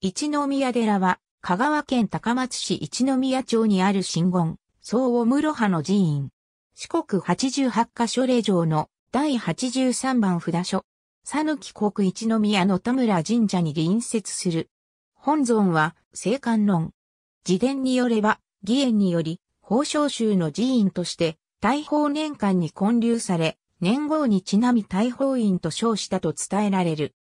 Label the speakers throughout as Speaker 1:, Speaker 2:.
Speaker 1: 一宮寺は、香川県高松市一宮町にある神言、総大室派の寺院。四国88カ所霊場の第83番札所。佐抜国一宮の田村神社に隣接する。本尊は、聖観論。自伝によれば、義援により、宝生宗の寺院として、大宝年間に建立され、年号にちなみ大宝院と称したと伝えられる。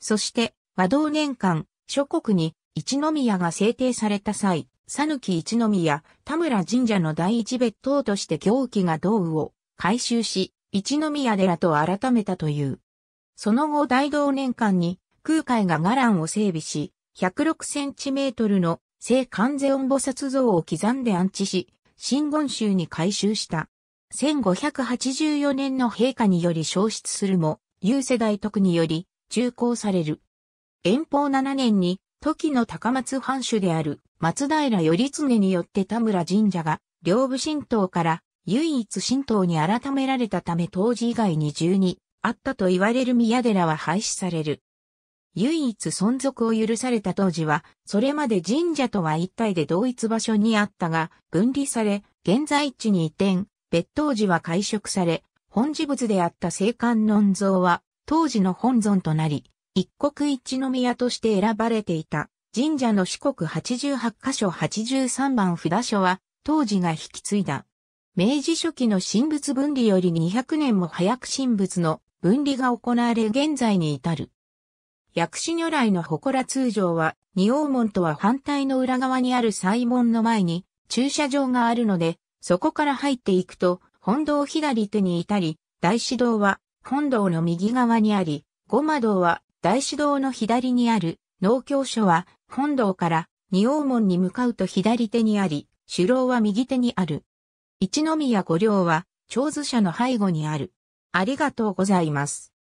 Speaker 1: そして、和道年間、諸国に一宮が制定された際、佐抜一宮、田村神社の第一別当として行基が道具を改修し、一宮寺と改めたという。その後大道年間に空海が伽藍を整備し、106センチメートルの聖観世音菩薩像を刻んで安置し、真言宗に改修した。1584年の陛下により消失するも、旧世代特により中行される。延宝7年に、時の高松藩主である松平頼常によって田村神社が、両部神道から唯一神道に改められたため当時以外に中にあったと言われる宮寺は廃止される。唯一存続を許された当時は、それまで神社とは一体で同一場所にあったが、分離され、現在地に移転、別当時は解職され、本寺仏であった聖観音像は、当時の本尊となり、一国一宮として選ばれていた神社の四国88カ所83番札所は当時が引き継いだ。明治初期の神仏分離より200年も早く神仏の分離が行われ現在に至る。薬師如来の祠通常は仁王門とは反対の裏側にある西門の前に駐車場があるので、そこから入っていくと本堂左手に至り、大師堂は本堂の右側にあり、ごま堂は大師堂の左にある農協所は本堂から仁王門に向かうと左手にあり、首楼は右手にある。一宮五両は長寿者の背後にある。ありがとうございます。